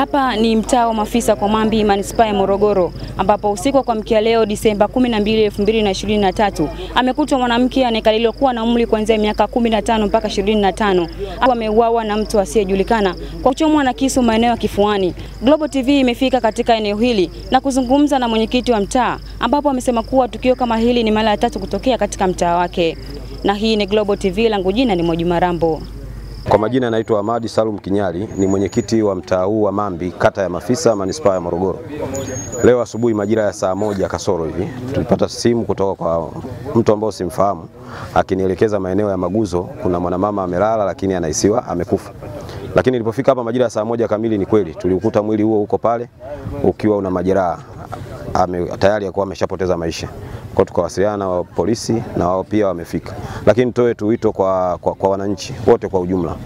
Hapa ni mtaa wa Mafisa kwa Mwambi, manispaa ya Morogoro, ambapo usiku wa kuamkia leo Disemba 12, 2023 amekutwa mwanamke anayekadiriwa kuwa na umri kuanzia miaka 15 mpaka 25 ameuawa na mtu asiyejulikana kwa kuchomwa na kisu maeneo ya kifuani. Global TV imefika katika eneo hili na kuzungumza na mwenyekiti wa mtaa, ambapo amesema kuwa tukio kama hili ni mara ya tatu kutokea katika mtaa wake. Na hii ni Global TV, langu jina ni Mwajuma Rambo. Kwa majina anaitwa Ahmadi Salum Kinyali, ni mwenyekiti wa mtaa huu wa Mambi, kata ya Mafisa, manispaa ya Morogoro. Leo asubuhi majira ya saa moja kasoro hivi tulipata simu kutoka kwa mtu ambao simfahamu akinielekeza maeneo ya Maguzo kuna mwanamama amelala, lakini anahisiwa amekufa. Lakini nilipofika hapa majira ya saa moja kamili, ni kweli tuliukuta mwili huo huko pale ukiwa una majeraha, ame, tayari alikuwa ameshapoteza maisha kwa tukawasiliana na polisi na wao pia wamefika, lakini nitoe tu wito kwa, kwa, kwa wananchi wote kwa ujumla.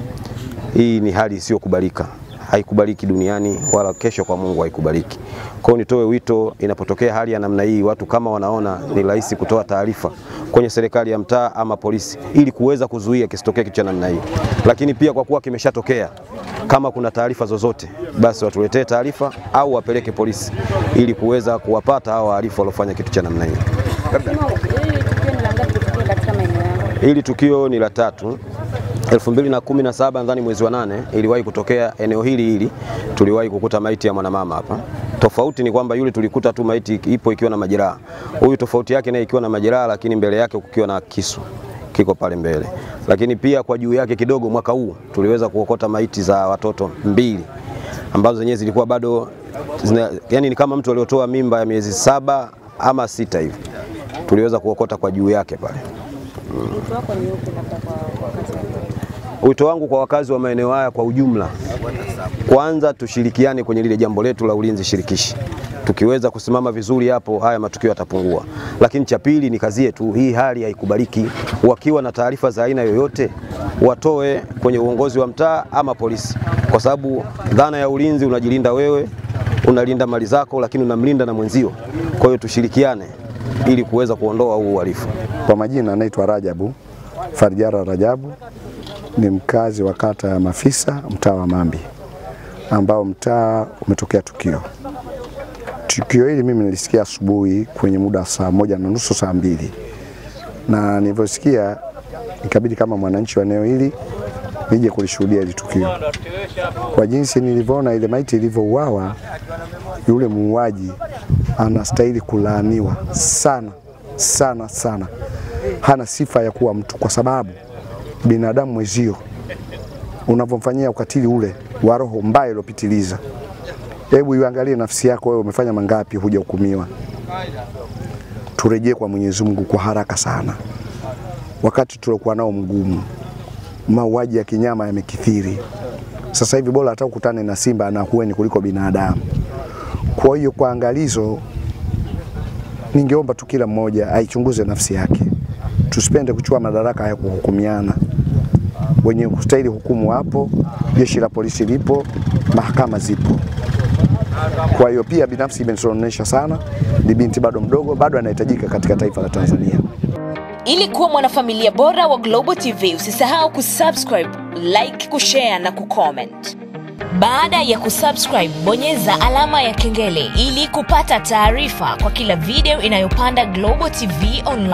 Hii ni hali isiyokubalika, haikubaliki duniani wala kesho kwa Mungu haikubaliki. Kwa hiyo nitoe wito, inapotokea hali ya namna hii, watu kama wanaona ni rahisi kutoa taarifa kwenye serikali ya mtaa ama polisi, ili kuweza kuzuia kisitokee kitu cha namna hii. Lakini pia kwa kuwa kimeshatokea, kama kuna taarifa zozote, basi watuletee taarifa au wapeleke polisi, ili kuweza kuwapata hao wahalifu waliofanya kitu cha namna hiyo. Hili tukio ni la tatu. 2017 nadhani mwezi wa nane iliwahi kutokea eneo hili hili, tuliwahi kukuta maiti ya mwanamama hapa. Tofauti ni kwamba yule tulikuta tu maiti ipo ikiwa na majeraha, huyu tofauti yake naye ikiwa na majeraha, lakini mbele yake kukiwa na kisu kiko pale mbele. Lakini pia kwa juu yake kidogo, mwaka huu tuliweza kuokota maiti za watoto mbili ambazo zenyewe zilikuwa bado zina, yani ni kama mtu aliotoa mimba ya miezi saba ama sita hivi, tuliweza kuokota kwa juu yake pale. Wito wangu kwa wakazi wa maeneo haya kwa ujumla, kwanza tushirikiane kwenye lile jambo letu la ulinzi shirikishi. Tukiweza kusimama vizuri hapo, haya matukio yatapungua. Lakini cha pili ni kazi yetu, hii hali haikubaliki. Wakiwa na taarifa za aina yoyote, watoe kwenye uongozi wa mtaa ama polisi, kwa sababu dhana ya ulinzi, unajilinda wewe, unalinda mali zako, lakini unamlinda na mwenzio. Kwa hiyo tushirikiane ili kuweza kuondoa huu uhalifu. Kwa majina anaitwa Rajabu Farjara Rajabu, ni mkazi wa kata ya Mafisa, mtaa wa Mambi, ambao mtaa umetokea tukio. Tukio hili mimi nilisikia asubuhi kwenye muda saa moja na nusu saa mbili, na nilivyosikia ikabidi kama mwananchi wa eneo hili nije kulishuhudia hili tukio. Kwa jinsi nilivyoona ile maiti ilivyouawa, yule muuaji anastahili kulaaniwa sana sana sana. Hana sifa ya kuwa mtu, kwa sababu binadamu mwezio unavyomfanyia ukatili ule wa roho mbaya iliyopitiliza, hebu iangalie nafsi yako wewe, umefanya mangapi hujahukumiwa? Turejee kwa Mwenyezi Mungu kwa haraka sana. Wakati tuliokuwa nao mgumu, mauaji ya kinyama yamekithiri. Sasa hivi bora hata ukutane na simba na hueni kuliko binadamu. Kwa hiyo kwa angalizo, ningeomba tu kila mmoja aichunguze nafsi yake, tusipende kuchukua madaraka ya kuhukumiana. Wenye kustahili hukumu wapo, jeshi la polisi lipo, mahakama zipo. Kwa hiyo pia binafsi imenisononesha sana, ni binti bado mdogo, bado anahitajika katika taifa la Tanzania. Ili kuwa mwanafamilia bora wa Global TV, usisahau kusubscribe, like, kushare na kucomment. Baada ya kusubscribe, bonyeza alama ya kengele ili kupata taarifa kwa kila video inayopanda Global TV Online.